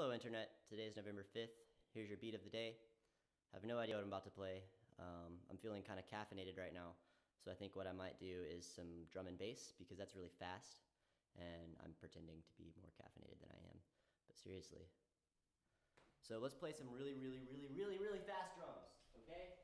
Hello, Internet. Today is November 5th. Here's your beat of the day. I have no idea what I'm about to play. Um, I'm feeling kind of caffeinated right now, so I think what I might do is some drum and bass because that's really fast, and I'm pretending to be more caffeinated than I am. But seriously. So let's play some really, really, really, really, really fast drums, okay?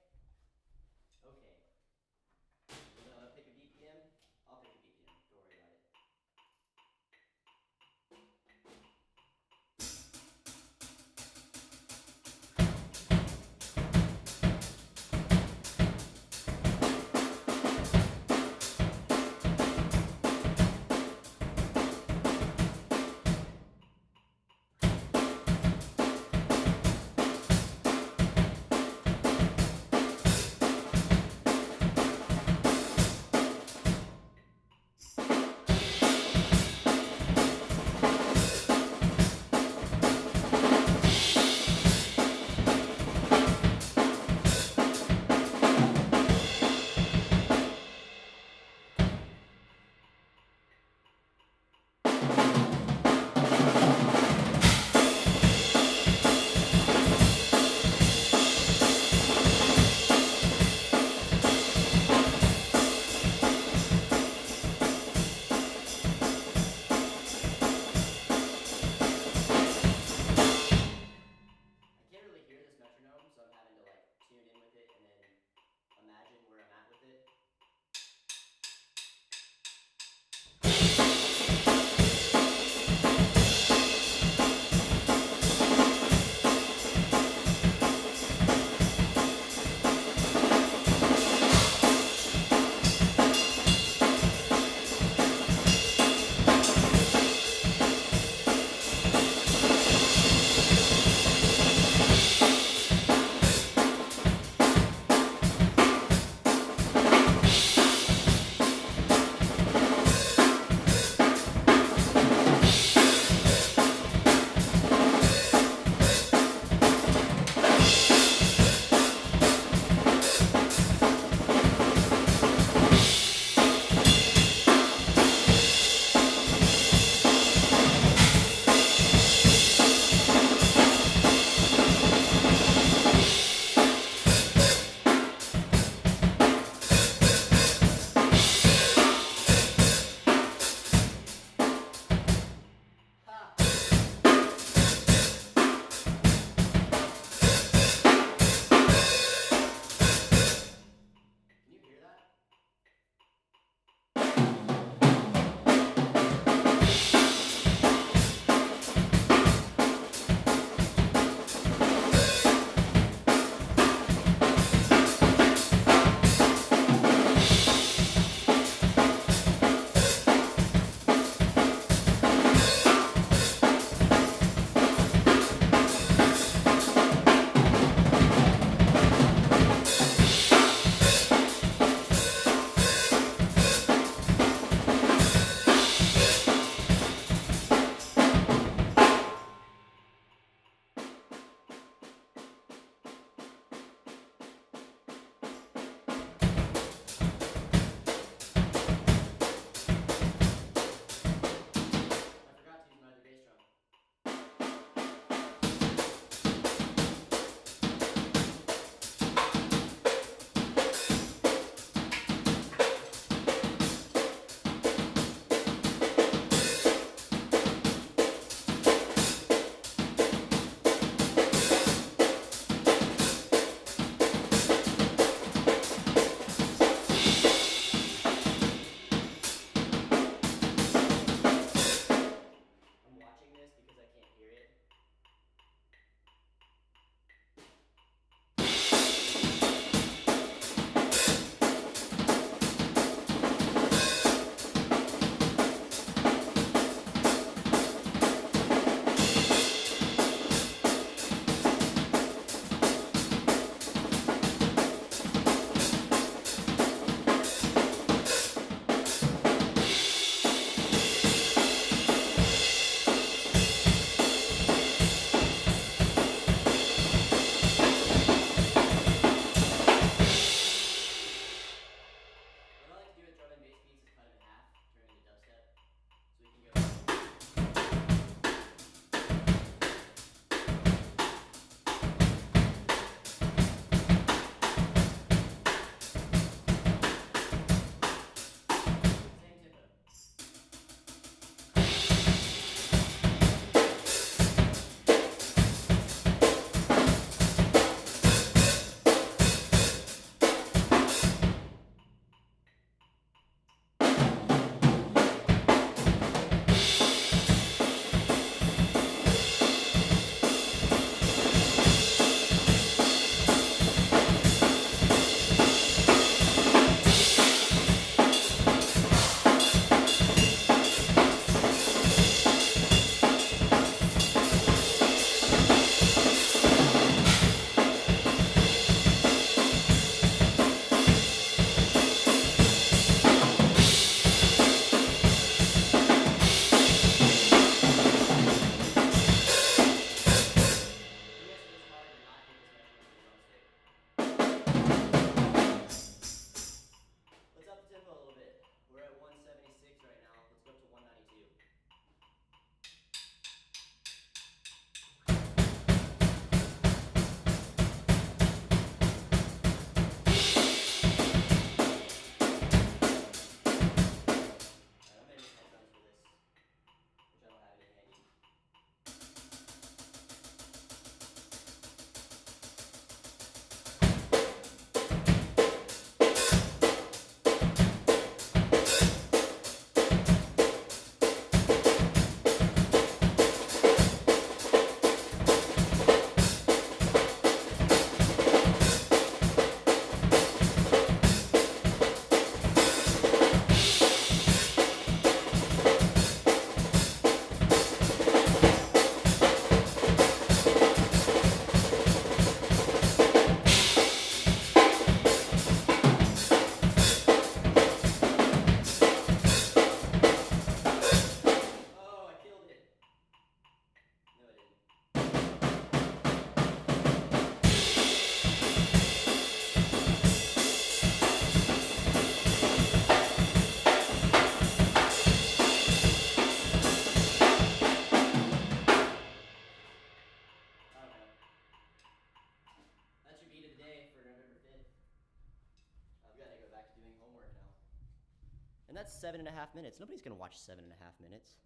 And that's seven and a half minutes. Nobody's gonna watch seven and a half minutes.